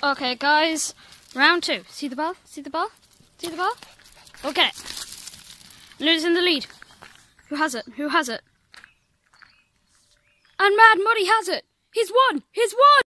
Okay, guys, round two. See the ball? See the ball? See the ball? Go get it. In the lead. Who has it? Who has it? And Mad Muddy has it. He's won. He's won.